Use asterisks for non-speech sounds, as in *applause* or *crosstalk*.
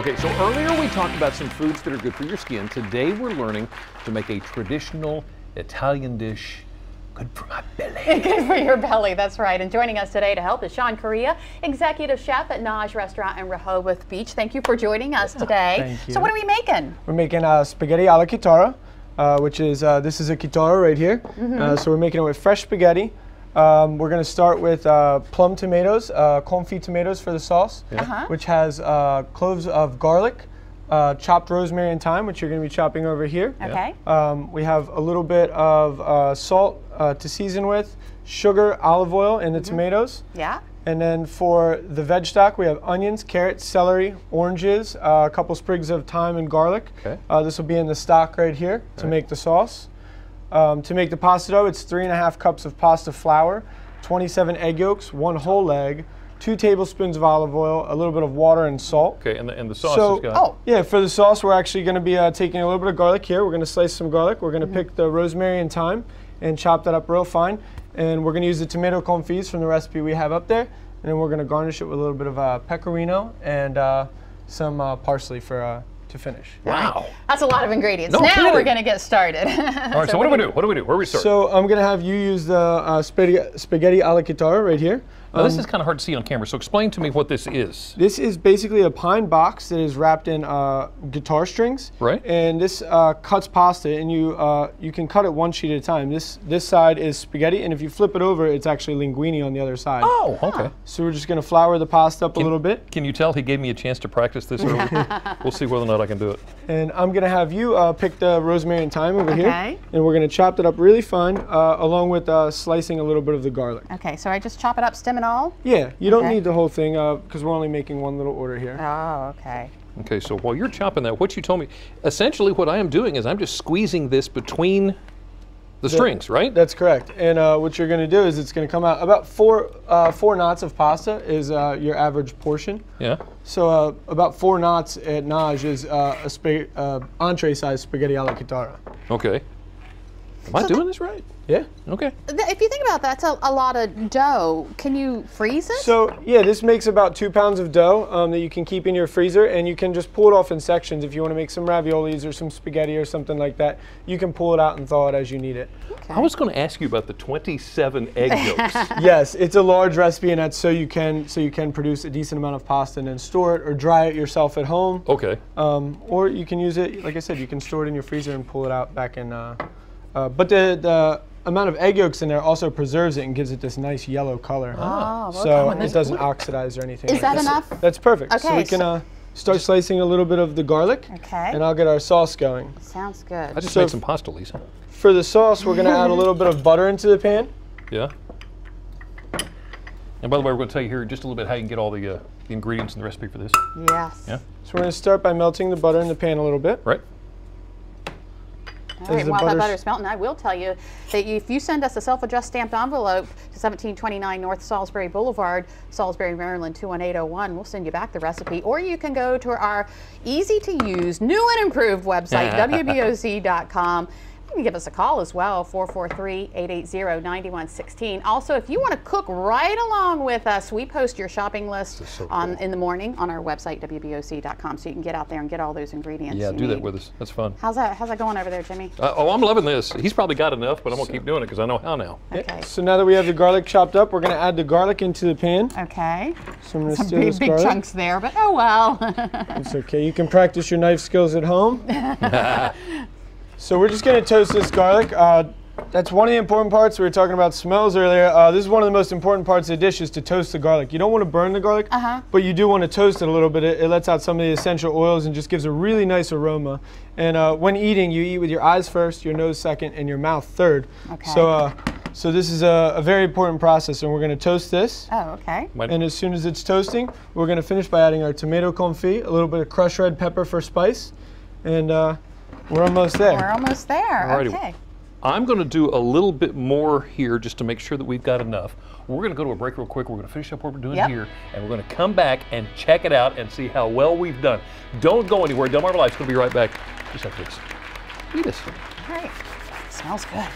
Okay, so earlier we talked about some foods that are good for your skin. Today we're learning to make a traditional Italian dish good for my belly. *laughs* Good for your belly, that's right. And joining us today to help is Sean Correa, Executive Chef at Nage Restaurant in Rehoboth Beach. Thank you for joining us today. Thank you. So what are we making? We're making uh, spaghetti alla chitarra, uh, which is, uh, this is a chitarra right here. Uh, so we're making it with fresh spaghetti. Um, we're going to start with uh, plum tomatoes, uh, confit tomatoes for the sauce, Uh-huh. which has uh, cloves of garlic, uh, chopped rosemary and thyme, which you're going to be chopping over here. Okay. Um, we have a little bit of uh, salt uh, to season with, sugar, olive oil, and the tomatoes. Yeah. And then for the veg stock, we have onions, carrots, celery, oranges, uh, a couple sprigs of thyme and garlic. Okay. Uh, this will be in the stock right here to make the sauce. Um, to make the pasta dough, it's three and a half cups of pasta flour, 27 egg yolks, one whole egg, two tablespoons of olive oil, a little bit of water and salt. Okay, and the, and the sauce So- has got. Oh. Yeah, for the sauce, we're actually going to be uh, taking a little bit of garlic here. We're going to slice some garlic. We're going to Mm-hmm. pick the rosemary and thyme and chop that up real fine. And we're going to use the tomato confits from the recipe we have up there. And then we're going to garnish it with a little bit of uh, pecorino and uh, some uh, parsley for uh, to finish. Wow. That's a lot of ingredients. No now kidding. we're going to get started. All right, *laughs* so, what do we do? What do we do? Where do we start? So I'm going to have you use the uh, spaghetti, spaghetti alla chitarra right here. Now, this Um, is kind of hard to see on camera, so explain to me what this is. This is basically a pine box that is wrapped in uh, guitar strings. Right. And this uh, cuts pasta, and you uh, you can cut it one sheet at a time. This this side is spaghetti, and if you flip it over, it's actually linguine on the other side. Oh, okay. So we're just gonna flour the pasta up a little bit, Can you tell he gave me a chance to practice this earlier? *laughs* we'll see whether or not I can do it. and I'm gonna have you uh, pick the rosemary and thyme over Okay. here, and we're gonna chop it up really fine, uh, along with uh, slicing a little bit of the garlic. okay, so I just chop it up, stem and all? Yeah, you don't Okay. need the whole thing because we're only making one little order here. Oh, okay. Okay, so while you're chopping that, what you told me, essentially what I am doing is I'm just squeezing this between the strings, right? That's correct. And uh, what you're going to do is it's going to come out about four uh, four knots of pasta is uh, your average portion. yeah. So uh, about four knots at Nage is uh, a spa- uh, entree size spaghetti alla chitarra. Okay. Am I doing this right? Yeah. Okay. Th- If you think about that, that's a, a lot of dough. Can you freeze it? So yeah, this makes about two pounds of dough um, that you can keep in your freezer, and you can just pull it off in sections if you want to make some raviolis or some spaghetti or something like that. You can pull it out and thaw it as you need it. okay. I was going to ask you about the 27 egg *laughs* yolks. yes, it's a large recipe, and that's so you can so you can produce a decent amount of pasta and then store it or dry it yourself at home. Okay. Um, or you can use it, like I said, you can store it in your freezer and pull it out back in. Uh, uh, but the, the amount of egg yolks in there also preserves it and gives it this nice yellow color. Oh, So okay. it doesn't oxidize or anything. Is like that enough? That's perfect. so we can so- uh, start slicing a little bit of the garlic. Okay. And I'll get our sauce going. Sounds good. I just So made some pasta, Lisa. For the sauce, we're going to add a little bit of butter into the pan. *laughs* Yeah. And by the way, we're going to tell you here just a little bit how you can get all the, uh, the ingredients in the recipe for this. yes. Yeah. So we're going to start by melting the butter in the pan a little bit. Right? All right, while that butter's- butter's melting, I will tell you that if you send us a self-addressed stamped envelope to 1729 North Salisbury Boulevard, Salisbury, Maryland 21801, we'll send you back the recipe. Or you can go to our easy-to-use, new and improved website, *laughs* wboc.com. You can give us a call as well, 443-880-9116. Also, if you want to cook right along with us, we post your shopping list so on cool. in the morning on our website, wboc.com, so you can get out there and get all those ingredients Yeah, you do that with us. That's fun. How's that, how's that going over there, Jimmy? Uh, oh, I'm loving this. He's probably got enough, but I'm going to keep doing it because I know how now. Okay. So now that we have the garlic chopped up, we're going to add the garlic into the pan. Okay. So I'm going to Some steal big, big chunks there, but oh well. It's okay. You can practice your knife skills at home. *laughs* *laughs* so we're just going to toast this garlic. Uh, that's one of the important parts. We were talking about smells earlier. Uh, this is one of the most important parts of the dish is to toast the garlic. You don't want to burn the garlic, Uh-huh. but you do want to toast it a little bit. It, it lets out some of the essential oils and just gives a really nice aroma. And uh, when eating, you eat with your eyes first, your nose second, and your mouth third. Okay. So, uh, so this is a, a very important process, and we're going to toast this. oh, okay. Might- And as soon as it's toasting, we're going to finish by adding our tomato confit, a little bit of crushed red pepper for spice, and uh, we're almost there. We're almost there. Alrighty. Okay. I'm going to do a little bit more here just to make sure that we've got enough. We're going to go to a break real quick. We're going to finish up what we're doing Yep. here, and we're going to come back and check it out and see how well we've done. Don't go anywhere. Delmarva Life's going to be right back just after this. Eat us. All right. Smells good.